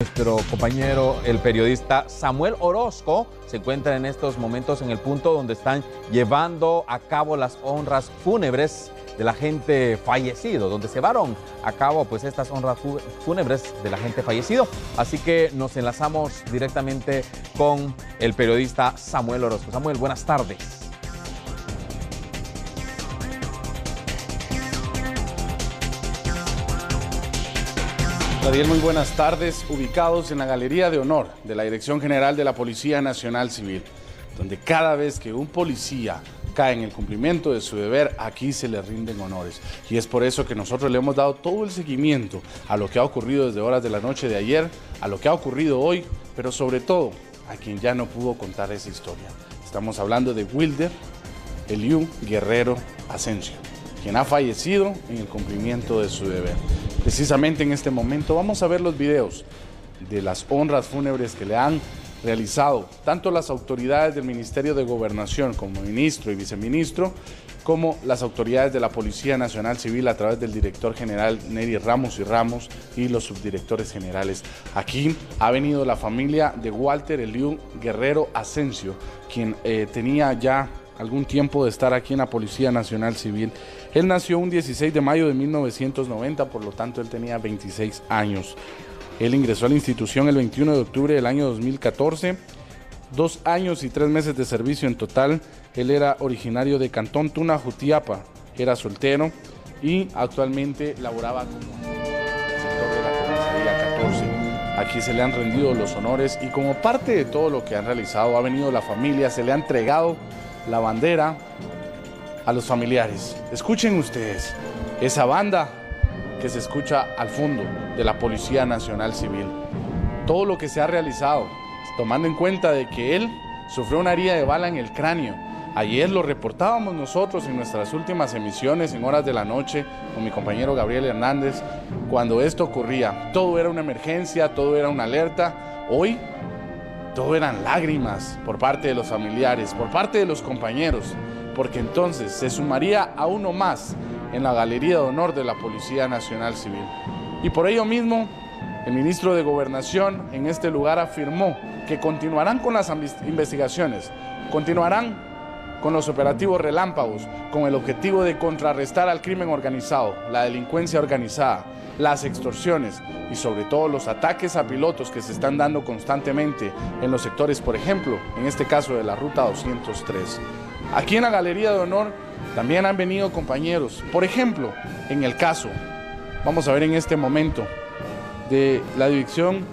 Nuestro compañero, el periodista Samuel Orozco, se encuentra en estos momentos en el punto donde están llevando a cabo las honras fúnebres de la gente fallecido, donde se llevaron a cabo pues estas honras fúnebres de la gente fallecido. Así que nos enlazamos directamente con el periodista Samuel Orozco. Samuel, buenas tardes. Daniel, muy buenas tardes. Ubicados en la Galería de Honor de la Dirección General de la Policía Nacional Civil, donde cada vez que un policía cae en el cumplimiento de su deber, aquí se le rinden honores. Y es por eso que nosotros le hemos dado todo el seguimiento a lo que ha ocurrido desde horas de la noche de ayer, a lo que ha ocurrido hoy, pero sobre todo a quien ya no pudo contar esa historia. Estamos hablando de Wilder Eliu Guerrero Asensio, quien ha fallecido en el cumplimiento de su deber. Precisamente en este momento vamos a ver los videos de las honras fúnebres que le han realizado tanto las autoridades del Ministerio de Gobernación como ministro y viceministro, como las autoridades de la Policía Nacional Civil a través del director general Neri Ramos y Ramos y los subdirectores generales. Aquí ha venido la familia de Walter Eliu Guerrero Asensio, quien eh, tenía ya algún tiempo de estar aquí en la Policía Nacional Civil. Él nació un 16 de mayo de 1990, por lo tanto él tenía 26 años. Él ingresó a la institución el 21 de octubre del año 2014, dos años y tres meses de servicio en total. Él era originario de Cantón Tuna, Jutiapa, era soltero y actualmente laboraba como sector de la comisaría 14. Aquí se le han rendido los honores y como parte de todo lo que han realizado ha venido la familia, se le ha entregado la bandera a los familiares. Escuchen ustedes esa banda que se escucha al fondo de la Policía Nacional Civil. Todo lo que se ha realizado, tomando en cuenta de que él sufrió una herida de bala en el cráneo. Ayer lo reportábamos nosotros en nuestras últimas emisiones en horas de la noche con mi compañero Gabriel Hernández cuando esto ocurría. Todo era una emergencia, todo era una alerta. Hoy todo eran lágrimas por parte de los familiares, por parte de los compañeros, porque entonces se sumaría a uno más en la Galería de Honor de la Policía Nacional Civil. Y por ello mismo, el ministro de Gobernación en este lugar afirmó que continuarán con las investigaciones, continuarán con los operativos relámpagos, con el objetivo de contrarrestar al crimen organizado, la delincuencia organizada, las extorsiones y sobre todo los ataques a pilotos que se están dando constantemente en los sectores, por ejemplo, en este caso de la Ruta 203. Aquí en la Galería de Honor también han venido compañeros, por ejemplo, en el caso, vamos a ver en este momento, de la Dirección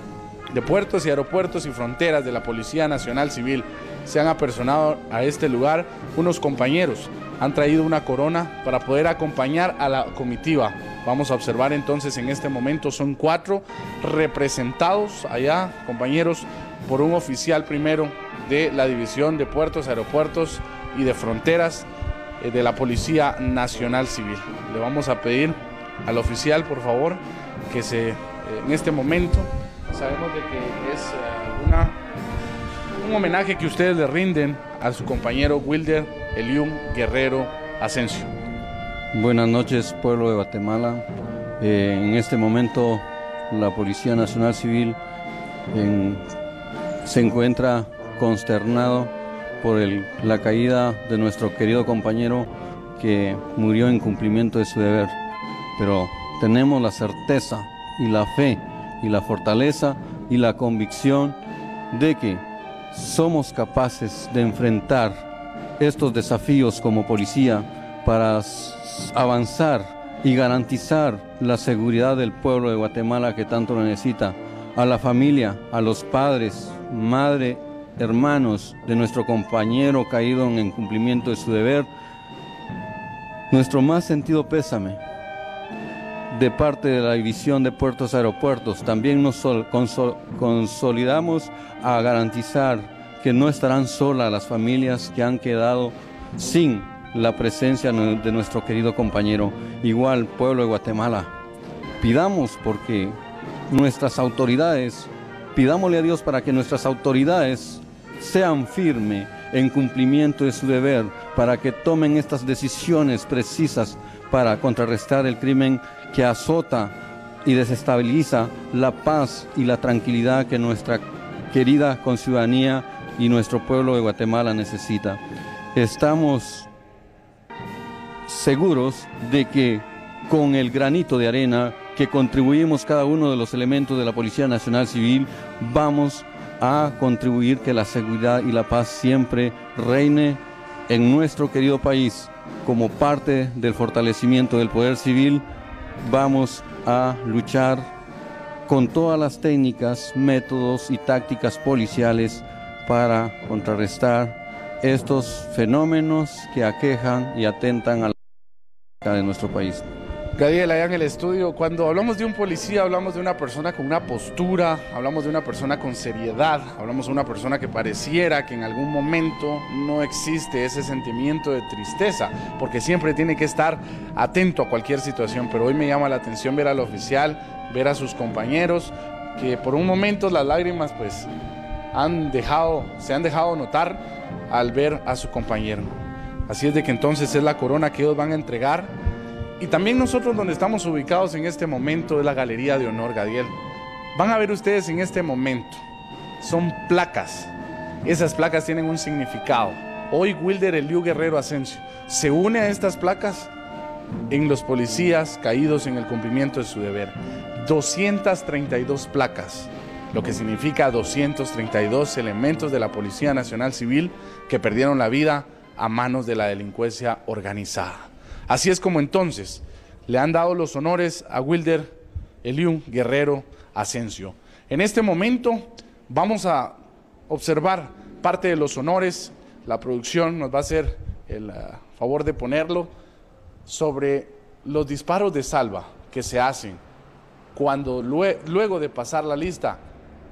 de Puertos y Aeropuertos y Fronteras de la Policía Nacional Civil, se han apersonado a este lugar unos compañeros, han traído una corona para poder acompañar a la comitiva. Vamos a observar entonces en este momento son cuatro representados allá, compañeros, por un oficial primero de la División de Puertos, Aeropuertos y de Fronteras eh, de la Policía Nacional Civil. Le vamos a pedir al oficial, por favor, que se, eh, en este momento, sabemos de que es eh, una, un homenaje que ustedes le rinden a su compañero Wilder Elium Guerrero Asensio. Buenas noches, pueblo de Guatemala. En este momento, la Policía Nacional Civil se encuentra consternado por la caída de nuestro querido compañero que murió en cumplimiento de su deber. Pero tenemos la certeza y la fe y la fortaleza y la convicción de que somos capaces de enfrentar estos desafíos como policía para avanzar y garantizar la seguridad del pueblo de Guatemala que tanto lo necesita, a la familia, a los padres, madre, hermanos de nuestro compañero caído en cumplimiento de su deber, nuestro más sentido pésame de parte de la División de Puertos Aeropuertos. También nos consolidamos a garantizar que no estarán solas las familias que han quedado sin la presencia de nuestro querido compañero, igual pueblo de Guatemala. Pidamos porque nuestras autoridades, pidámosle a Dios para que nuestras autoridades sean firmes en cumplimiento de su deber, para que tomen estas decisiones precisas para contrarrestar el crimen que azota y desestabiliza la paz y la tranquilidad que nuestra querida conciudadanía y nuestro pueblo de Guatemala necesita. Estamos seguros de que con el granito de arena que contribuimos cada uno de los elementos de la Policía Nacional Civil, vamos a contribuir que la seguridad y la paz siempre reine en nuestro querido país. Como parte del fortalecimiento del poder civil, vamos a luchar con todas las técnicas, métodos y tácticas policiales para contrarrestar estos fenómenos que aquejan y atentan a la de nuestro país. Gadiel, allá en el estudio, cuando hablamos de un policía, hablamos de una persona con una postura, hablamos de una persona con seriedad, hablamos de una persona que pareciera que en algún momento no existe ese sentimiento de tristeza, porque siempre tiene que estar atento a cualquier situación. Pero hoy me llama la atención ver al oficial, ver a sus compañeros, que por un momento las lágrimas pues han dejado, se han dejado notar al ver a su compañero. Así es de que entonces es la corona que ellos van a entregar y también nosotros donde estamos ubicados en este momento es la Galería de Honor Gadiel. Van a ver ustedes en este momento, son placas. Esas placas tienen un significado. Hoy Wilder Eliu Guerrero Asensio se une a estas placas en los policías caídos en el cumplimiento de su deber. 232 placas, lo que significa 232 elementos de la Policía Nacional Civil que perdieron la vida a manos de la delincuencia organizada. Así es como entonces le han dado los honores a Wilder Eliú Guerrero Asensio. En este momento vamos a observar parte de los honores. La producción nos va a hacer el eh, favor de ponerlo sobre los disparos de salva que se hacen cuando luego de pasar la lista,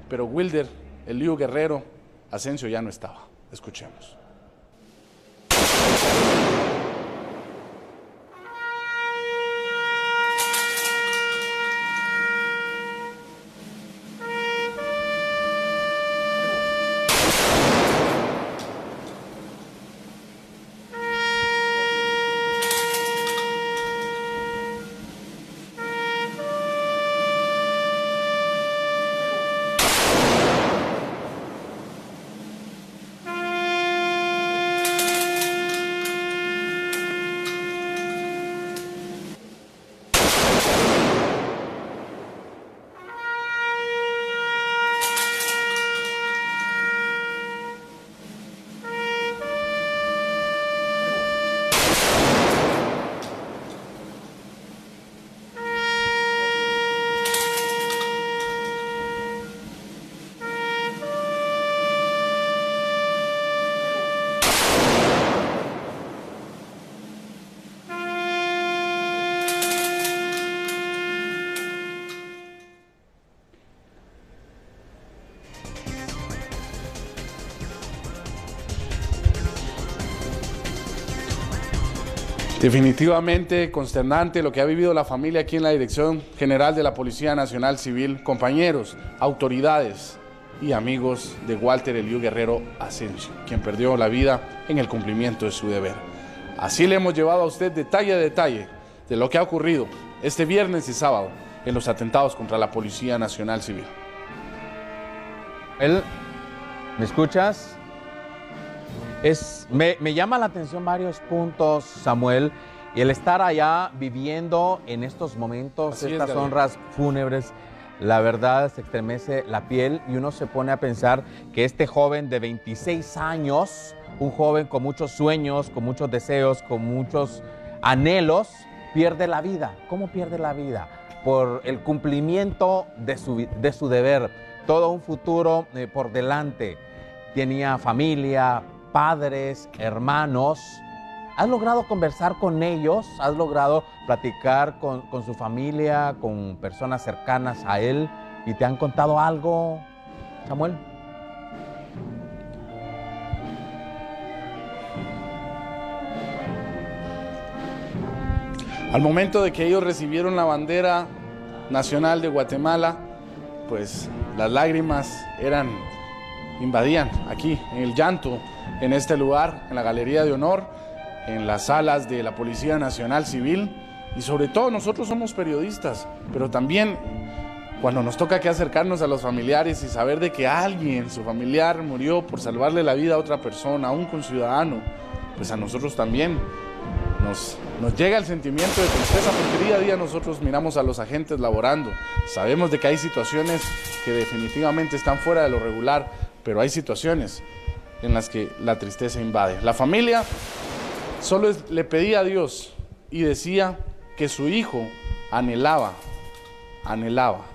pero Wilder Eliú Guerrero Asensio ya no estaba. Escuchemos. Definitivamente consternante lo que ha vivido la familia aquí en la Dirección General de la Policía Nacional Civil, compañeros, autoridades y amigos de Walter Eliu Guerrero Asensio, quien perdió la vida en el cumplimiento de su deber. Así le hemos llevado a usted detalle a detalle de lo que ha ocurrido este viernes y sábado en los atentados contra la Policía Nacional Civil. Él, ¿me escuchas? Me, llama la atención varios puntos, Samuel, y el estar allá viviendo en estos momentos, estas honras fúnebres, la verdad se estremece la piel y uno se pone a pensar que este joven de 26 años, un joven con muchos sueños, con muchos deseos, con muchos anhelos, pierde la vida. ¿Cómo pierde la vida? Por el cumplimiento de su, de su deber, todo un futuro eh, por delante. Tenía familia, padres, hermanos. ¿Has logrado conversar con ellos? ¿Has logrado platicar con, su familia, con personas cercanas a él? ¿Y te han contado algo, Samuel? Al momento de que ellos recibieron la bandera nacional de Guatemala, pues las lágrimas eran invadían aquí en el llanto en este lugar, en la Galería de Honor, en las salas de la Policía Nacional Civil, Y sobre todo nosotros somos periodistas, pero también cuando nos toca que acercarnos a los familiares y saber de que alguien, su familiar, murió por salvarle la vida a otra persona, a un conciudadano, pues a nosotros también nos, nos llega el sentimiento de tristeza porque día a día nosotros miramos a los agentes laborando. Sabemos de que hay situaciones que definitivamente están fuera de lo regular, pero hay situaciones en las que la tristeza invade. La familia solo le pedía a Dios y decía que su hijo anhelaba, anhelaba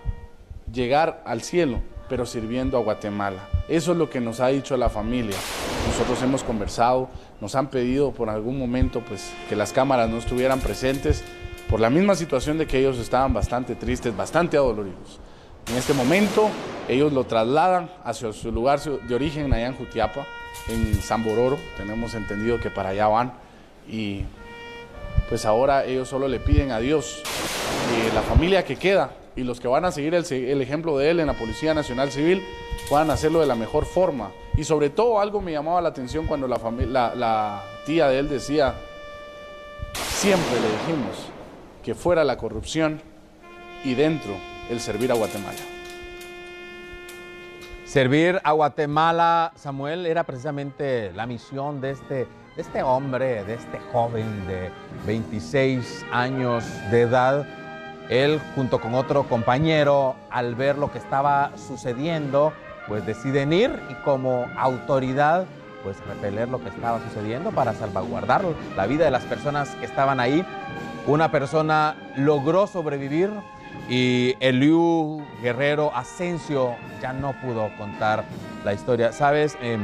llegar al cielo, pero sirviendo a Guatemala. Eso es lo que nos ha dicho la familia. Nosotros hemos conversado, nos han pedido por algún momento pues, que las cámaras no estuvieran presentes por la misma situación de que ellos estaban bastante tristes, bastante adoloridos. En este momento ellos lo trasladan hacia su lugar de origen allá en Jutiapa, en San Bororo. Tenemos entendido que para allá van y pues ahora ellos solo le piden a Dios que la familia que queda y los que van a seguir el, ejemplo de él en la Policía Nacional Civil puedan hacerlo de la mejor forma. Y sobre todo algo me llamaba la atención cuando la, la tía de él decía, siempre le dijimos que fuera la corrupción y dentro el servir a Guatemala. Servir a Guatemala, Samuel, era precisamente la misión de este, de este hombre, de este joven de 26 años de edad él, junto con otro compañero, al ver lo que estaba sucediendo, pues deciden ir y como autoridad, pues repeler lo que estaba sucediendo para salvaguardar la vida de las personas que estaban ahí. Una persona logró sobrevivir y Eliu Guerrero Asensio ya no pudo contar la historia. Sabes, em,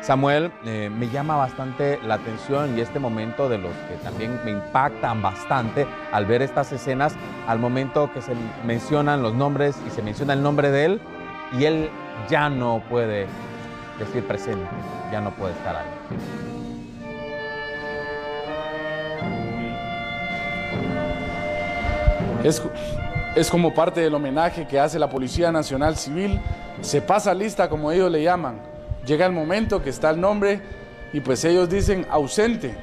Samuel, eh, me llama bastante la atención y este momento de los que también me impactan bastante al ver estas escenas, al momento que se mencionan los nombres y se menciona el nombre de él y él ya no puede decir presente, ya no puede estar ahí. Es, es como parte del homenaje que hace la Policía Nacional Civil, se pasa lista como ellos le llaman Llega el momento que está el nombre y pues ellos dicen ausente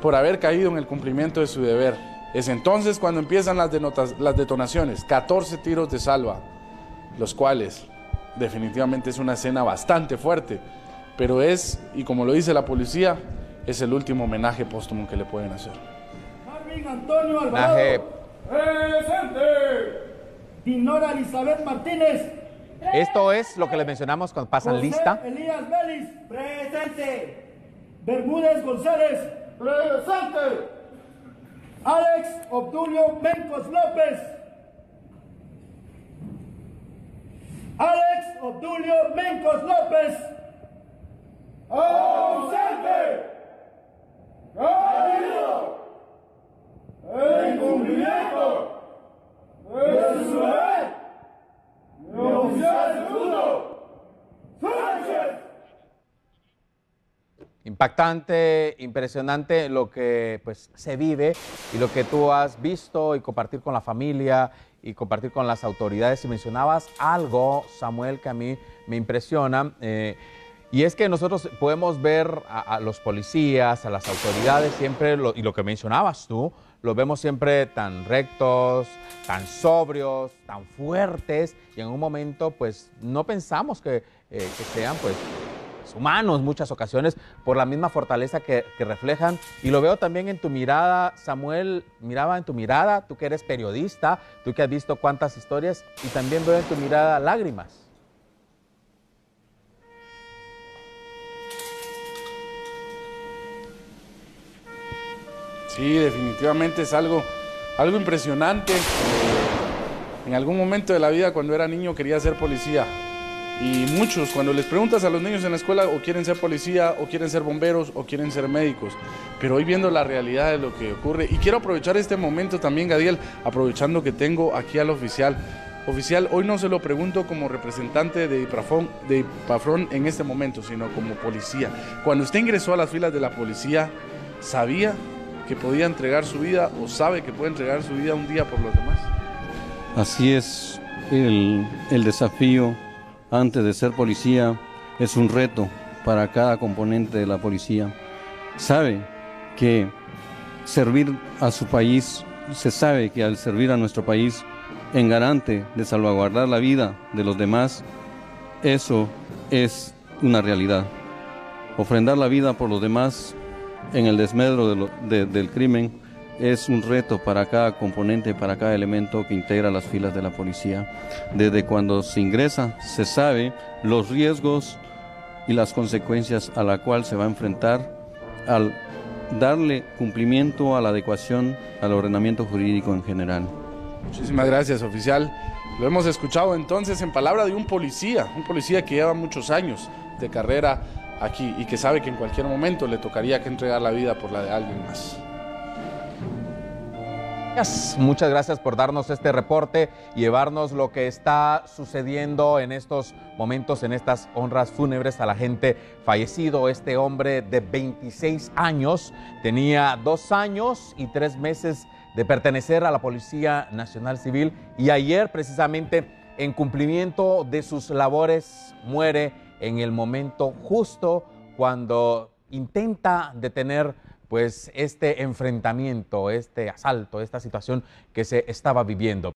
por haber caído en el cumplimiento de su deber. Es entonces cuando empiezan las, las detonaciones, 14 tiros de salva, los cuales definitivamente es una escena bastante fuerte, pero es, y como lo dice la policía, es el último homenaje póstumo que le pueden hacer. Marvin Antonio Alvarado. Presente. Dinora Elizabeth Martínez. Esto es lo que les mencionamos cuando pasan lista. Elías Vélez, presente. Bermúdez González, presente. Alex Obdulio Mencos López. Alex Obdulio Mencos López. Ausente. Caído. En cumplimiento de su deber. Impactante, impresionante lo que pues, se vive y lo que tú has visto y compartir con la familia y compartir con las autoridades. Y mencionabas algo, Samuel, que a mí me impresiona. Eh, y es que nosotros podemos ver a, los policías, a las autoridades siempre, y lo que mencionabas tú, los vemos siempre tan rectos, tan sobrios, tan fuertes, y en un momento pues no pensamos que, eh, sean pues humanos muchas ocasiones por la misma fortaleza que, que, reflejan. Y lo veo también en tu mirada, Samuel, miraba en tu mirada, tú que eres periodista, tú que has visto cuántas historias, y también veo en tu mirada lágrimas. Sí, definitivamente es algo, algo impresionante. En algún momento de la vida cuando era niño quería ser policía. Y muchos, cuando les preguntas a los niños en la escuela, o quieren ser policía, o quieren ser bomberos, o quieren ser médicos. Pero hoy viendo la realidad de lo que ocurre, y quiero aprovechar este momento también, Gadiel, aprovechando que tengo aquí al oficial. Oficial, hoy no se lo pregunto como representante de Ipafrón, de Ipafrón en este momento, sino como policía. Cuando usted ingresó a las filas de la policía, ¿sabía que podía entregar su vida o sabe que puede entregar su vida un día por los demás. Así es, el, el desafío antes de ser policía es un reto para cada componente de la policía. Sabe que servir a su país, se sabe que al servir a nuestro país en garante de salvaguardar la vida de los demás, eso es una realidad. Ofrendar la vida por los demás en el desmedro de lo, de, del crimen es un reto para cada componente, para cada elemento que integra las filas de la policía. Desde cuando se ingresa, se sabe los riesgos y las consecuencias a la cual se va a enfrentar al darle cumplimiento a la adecuación al ordenamiento jurídico en general. Muchísimas gracias, oficial. Lo hemos escuchado entonces en palabra de un policía, un policía que lleva muchos años de carrera aquí y que sabe que en cualquier momento le tocaría que entregar la vida por la de alguien más. Muchas gracias por darnos este reporte y llevarnos lo que está sucediendo en estos momentos, en estas honras fúnebres a la gente fallecido. Este hombre de 26 años tenía dos años y tres meses de pertenecer a la Policía Nacional Civil y ayer precisamente en cumplimiento de sus labores muere en el momento justo cuando intenta detener pues este enfrentamiento, este asalto, esta situación que se estaba viviendo.